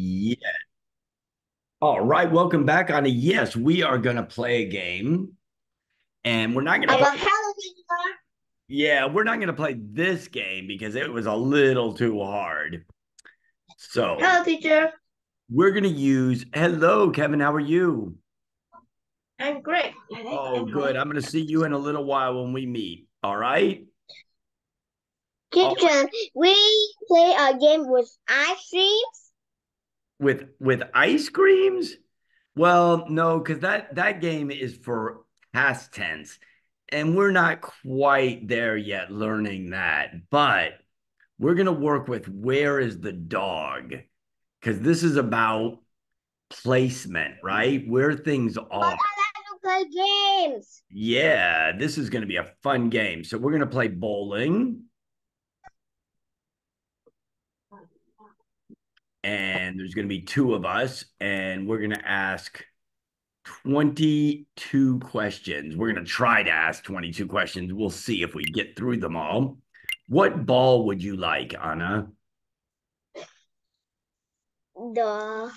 Yeah. All right. Welcome back Anna yes. We are going to play a game. And we're not going to. About Halloween. Yeah, we're not going to play this game because it was a little too hard. So Hello, teacher. we're going to use. Hello, Kevin. How are you? I'm great. Oh, good. I'm going to see you in a little while when we meet. All right. Teacher, we play a game with ice creams. With with ice creams? Well, no, because that that game is for past tense, and we're not quite there yet learning that. But we're gonna work with where is the dog? Because this is about placement, right? Where things oh, are. I like to play games. Yeah, this is going to be a fun game. So we're going to play bowling. Oh, and there's going to be two of us, and we're going to ask 22 questions. We're going to try to ask 22 questions. We'll see if we get through them all. What ball would you like, Anna? The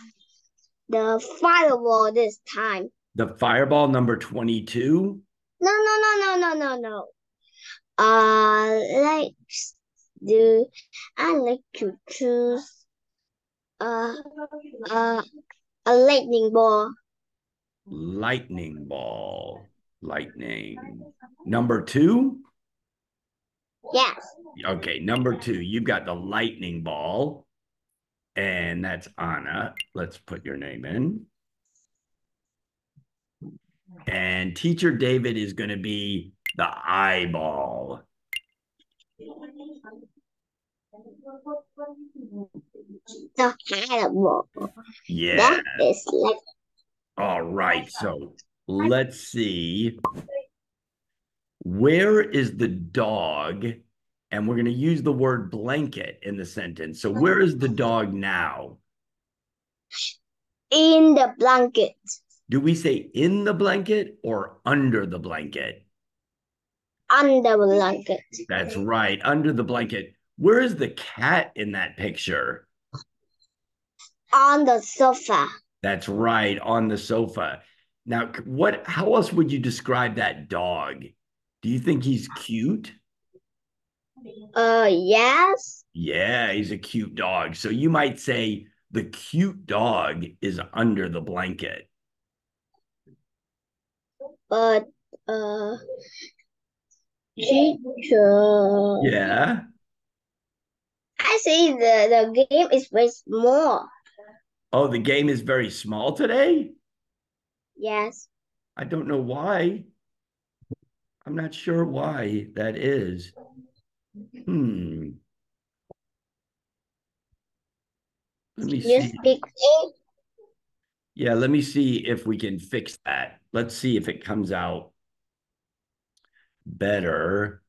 the fireball this time. The fireball number 22? No, no, no, no, no, no, no. Uh, like do I like to choose uh uh a lightning ball. Lightning ball. Lightning. Number two? Yes. Okay, number two, you've got the lightning ball, and that's Anna. Let's put your name in. And teacher David is going to be the eyeball. The fireball. Yeah. That is like All right. So let's see. Where is the dog? And we're going to use the word blanket in the sentence. So where is the dog now? in the blanket. Do we say in the blanket or under the blanket? Under the blanket. That's right, under the blanket. Where is the cat in that picture? On the sofa. That's right, on the sofa. Now, what how else would you describe that dog? Do you think he's cute? Uh yes. Yeah, he's a cute dog. So you might say the cute dog is under the blanket. But uh teacher. Yeah. I see the, the game is very small. Oh, the game is very small today? Yes. I don't know why. I'm not sure why that is. Hmm. Let me You see. speak. Yeah, let me see if we can fix that. Let's see if it comes out better.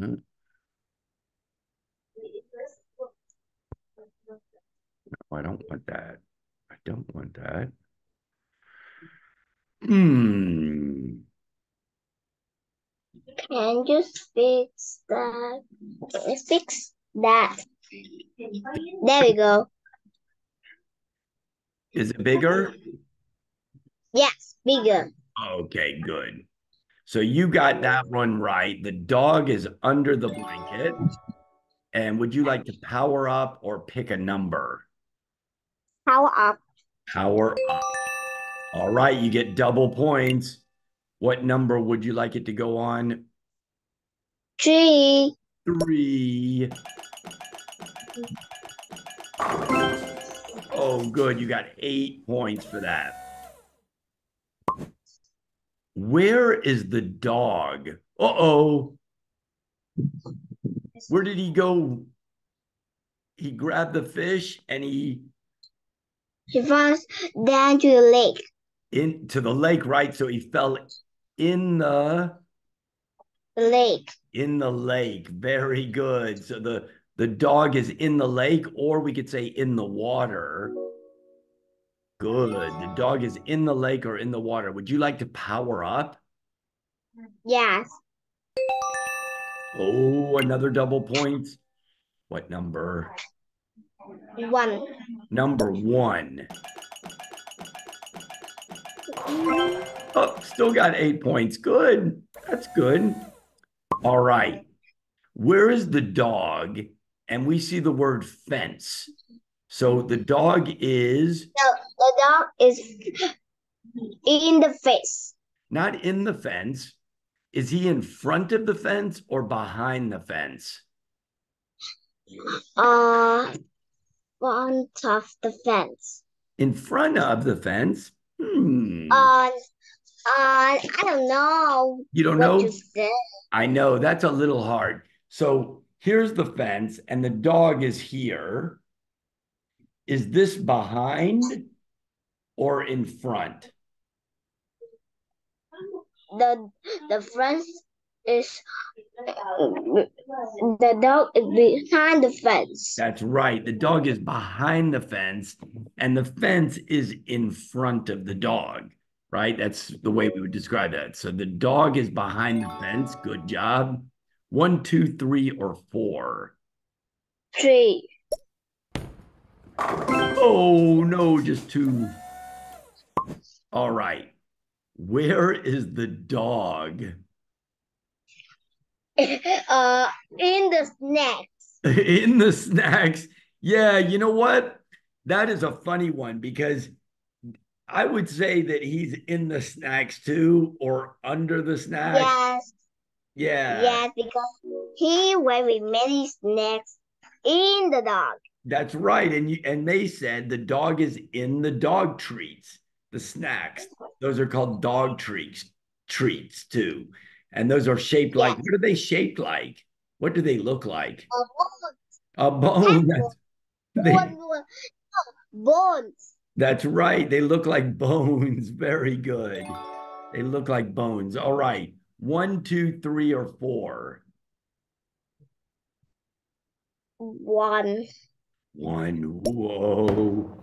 Uh, I don't want that. I don't want that. Hmm. Can you fix that? Can you fix that? There we go. Is it bigger? Yes, bigger. Okay, good. So you got that one right. The dog is under the blanket. And would you like to power up or pick a number? Power up. Power up. All right, you get double points. What number would you like it to go on? Three. Three. Oh, good. You got eight points for that. Where is the dog? Uh-oh. Where did he go? He grabbed the fish and he He falls down to the lake. into the lake, right? So he fell in the The lake. in the lake. Very good. So the the dog is in the lake, or we could say in the water. Good. The dog is in the lake or in the water. Would you like to power up? Yes. Oh, another double point. What number? One. Number one. Oh, still got eight points. Good. That's good. All right. Where is the dog? And we see the word fence. So the dog is The, the dog is in the face. not in the fence. Is he in front of the fence or behind the fence? Uh, on top of the fence. In front of the fence? Hmm. Uh, uh, I don't know you don't know? say. I know that's a little hard. So here's the fence, and the dog is here. Is this behind or in front? The the fence is the dog is behind the fence. That's right. The dog is behind the fence, and the fence is in front of the dog, right? That's the way we would describe that. So the dog is behind the fence. Good job. One, two, three, or four. Three. Oh, no, just two. All right. Where is the dog? uh, in the snacks. in the snacks. Yeah, you know what? That is a funny one because I would say that he's in the snacks too or under the snacks. Yes, Yeah. yes, because he very many snacks in the dog. That's right. And you and they said the dog is in the dog treats, the snacks. Those are called dog treats, treats too. And those are shaped like what are they shaped like? What do they look like? A bone. Bone, bone, bones. That's right. They look like bones. Very good. They look like bones. All right. One, two, three, or four. One. One. Whoa.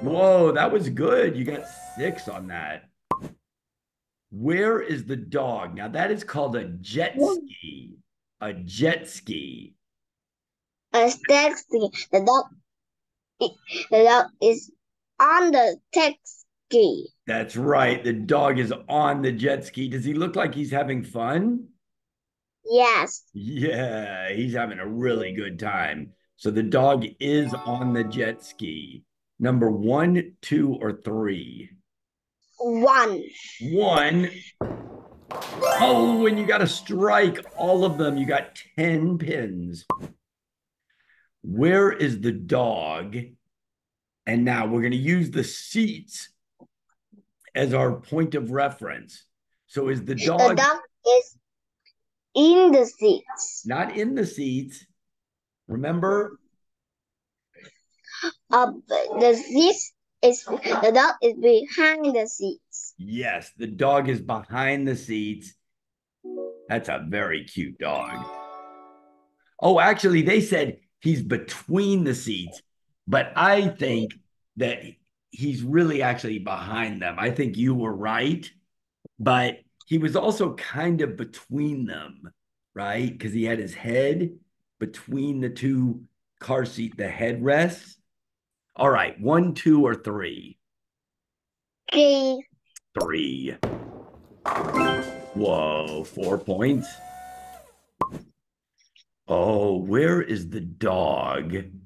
Whoa, that was good. You got six on that. Where is the dog? Now, that is called a jet ski. A jet ski. A taxi. The dog. The dog is on the taxi. That's right. The dog is on the jet ski. Does he look like he's having fun? Yes. Yeah, he's having a really good time. So the dog is on the jet ski. Number one, two, or three? One. One. Oh, and you got to strike all of them. You got 10 pins. Where is the dog? And now we're going to use the seats as our point of reference. So is the dog. The dog dog is in the seats. not in the seats? Remember? Uh, the seats is the dog is behind the seats. Yes, the dog is behind the seats. That's a very cute dog. Oh, actually, they said he's between the seats, but I think that he's really actually behind them. I think you were right, but he was also kind of between them, right? Because he had his head between the two car seat, the headrests. All right, one, two, or three. Three. Three. Whoa, four points. Oh, where is the dog? In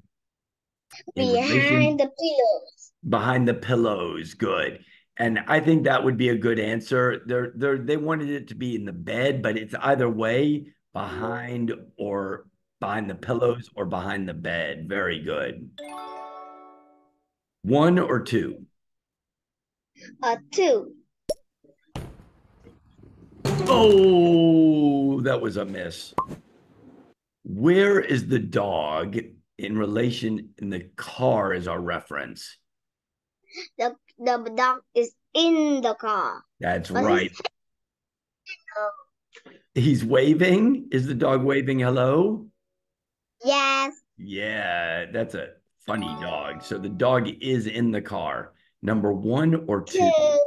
relation- Behind the pillows. behind the pillows. Good. And I think that would be a good answer. They're, they're, they wanted it to be in the bed, but it's either way behind or behind the pillows or behind the bed. Very good. One or two? Uh, two. Oh, that was a miss. Where is the dog in relation in the car as our reference? The the dog is in the car. That's is- right. He's waving. Is the dog waving hello? Yes. Yeah, that's a funny dog. So the dog is in the car. Number one or two? Two.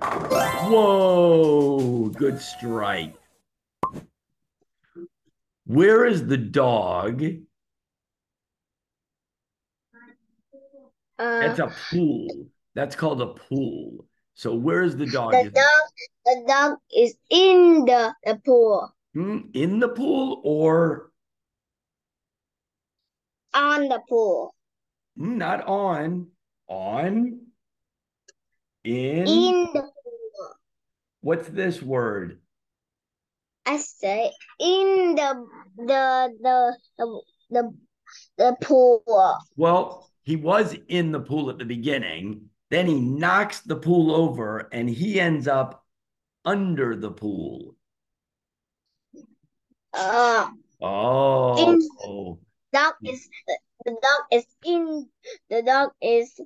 Whoa, good strike. Where is the dog? Uh, It's a pool. That's called a pool. So where's the dog? the dog, the dog is in the, the pool, hmm, in the pool or on the pool, not on? On? In? in the pool. What's this word? I say in the the the the the, the pool. Well, he was in the pool at the beginning. Then he knocks the pool over and he ends up under the pool. Uh, Oh, In- oh, dog is the dog is in the dog is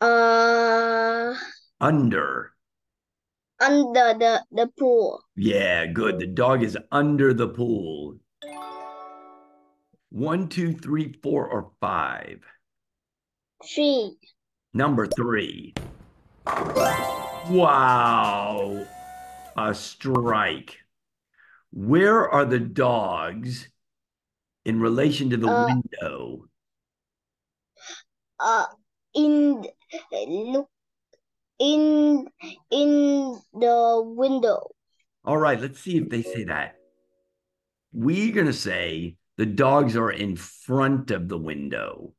uh under. under the the pool. Yeah, good. The dog is under the pool. One, two, three, four, or five. Three. Number three. Wow. A strike. Where are the dogs in relation to the Uh, window? Uh, in look in in the window. All right, let's see if they say that. We're going to say the dogs are in front of the window.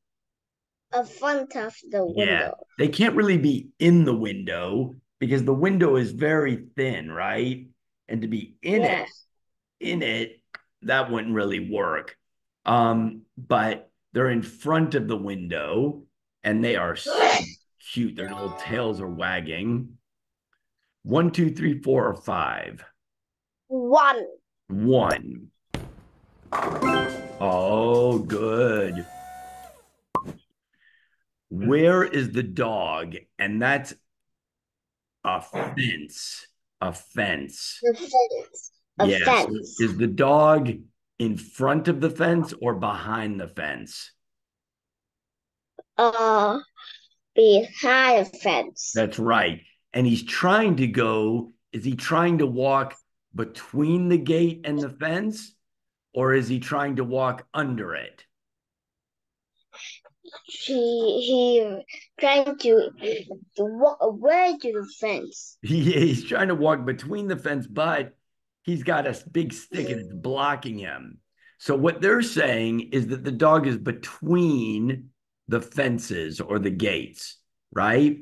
In front of the window. Yeah. window. They can't really be in the window because the window is very thin, right? And to be in it, in it, that wouldn't really work. Um, but they're in front of the window and they are so cute. Their little tails are wagging. One, two, three, four, or five. One. One. Oh, good. Where is the dog? And that's a fence. A fence. The fence. A Yes. fence. Is the dog in front of the fence or behind the fence? Uh, behind the fence. That's right. And he's trying to go, is he trying to walk between the gate and the fence? Or is he trying to walk under it? He he trying to to walk away to the fence. He, he's trying to walk between the fence, but he's got a big stick and it's blocking him. So what they're saying is that the dog is between the fences or the gates, right?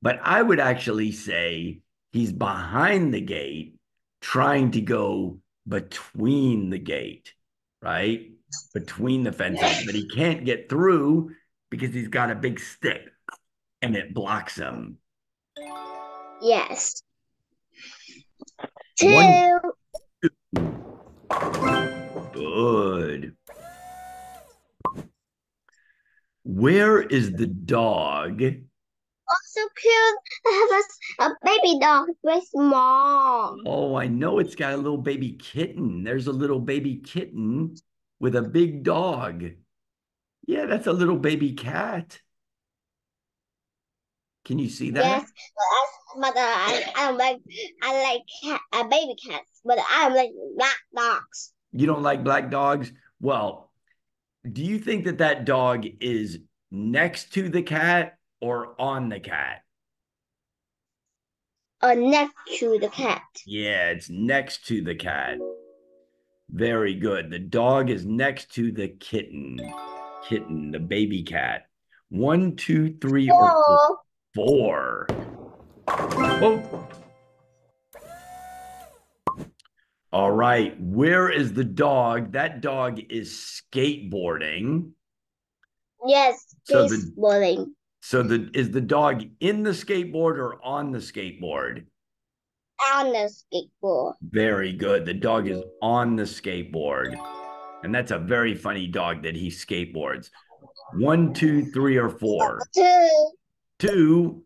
But I would actually say he's behind the gate, trying to go between the gate, right? Between the fences, but he can't get through because he's got a big stick and it blocks him. Yes. One- Two. Good. Where is the dog? So cute. I have a, a baby dog, very small. Oh, I know it's got a little baby kitten. There's a little baby kitten with a big dog. Yeah, that's a little baby cat. Can you see that? Yes, but uh, I, I don't like I like cat, uh, baby cats, but I don't like black dogs. You don't like black dogs? Well, do you think that that dog is next to the cat or on the cat? Uh, next to the cat. Yeah, it's next to the cat. Very good. The dog is next to the kitten. Kitten, the baby cat. One, two, three, four. or four. Oh. All right. Where is the dog? That dog is skateboarding. yes, So this the- So the is the dog in the skateboard or on the skateboard? On the skateboard. Very good. The dog is on the skateboard. And that's a very funny dog that he skateboards. One, two, three, or four. Two. Two.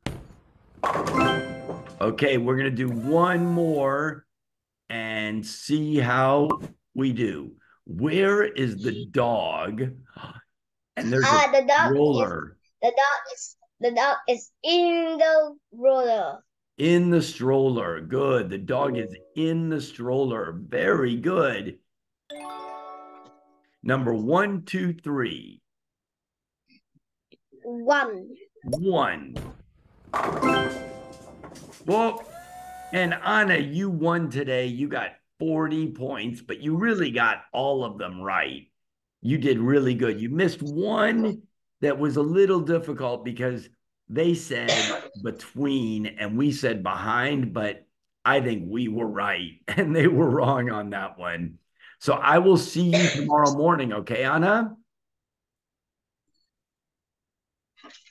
Okay, we're going to do one more and see how we do. Where is the dog? And there's Ah, a the dog is the dog is the dog is in the roller. in the stroller. Good. The dog is in the stroller. Very good. Number one, two, three. One. One. Well, and Anna, you won today. You got 40 points, but you really got all of them right. You did really good. You missed one that was a little difficult because they said between and we said behind, but I think we were right and they were wrong on that one. So I will see you tomorrow morning. Okay, Anna?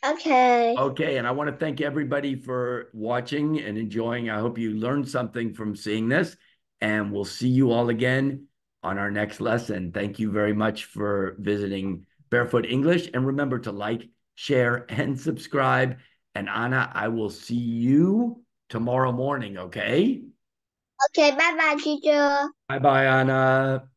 Okay. Okay. And I want to thank everybody for watching and enjoying. I hope you learned something from seeing this. And we'll see you all again on our next lesson. Thank you very much for visiting Barefoot English. And remember to like, share, and subscribe. And Anna, I will see you tomorrow morning. Okay. Okay. Bye bye, teacher. Bye bye, Anna.